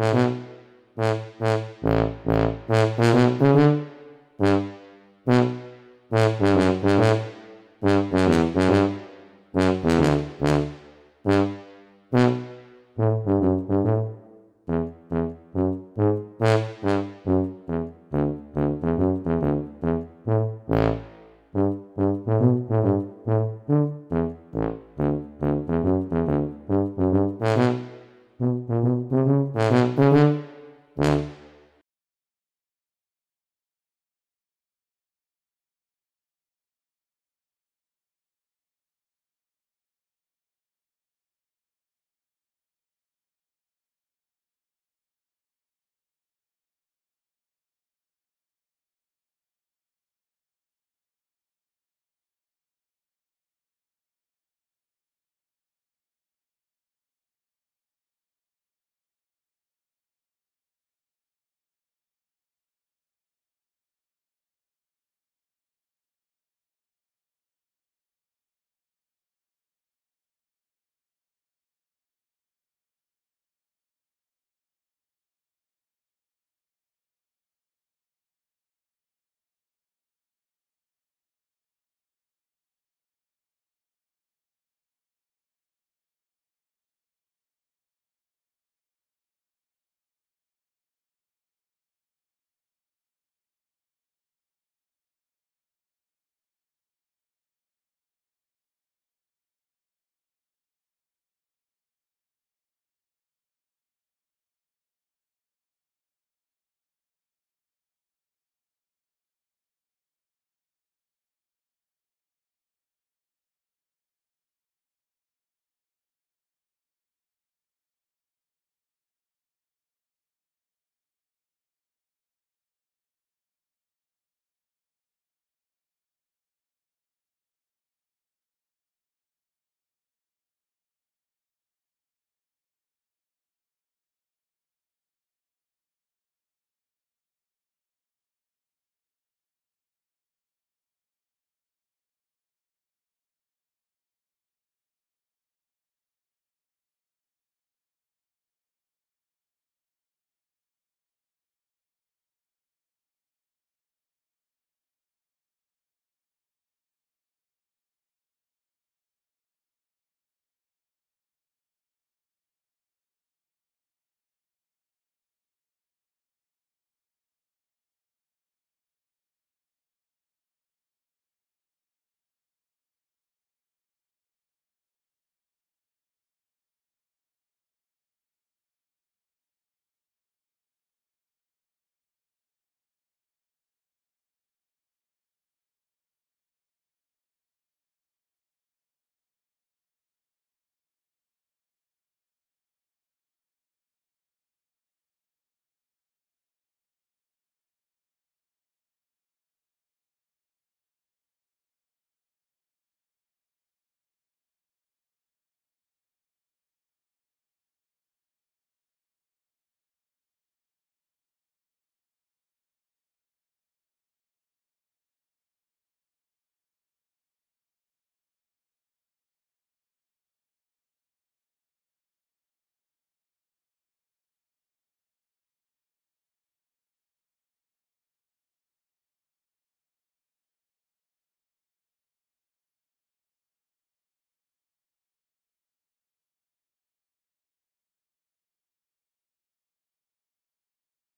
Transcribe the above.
Mm-hmm.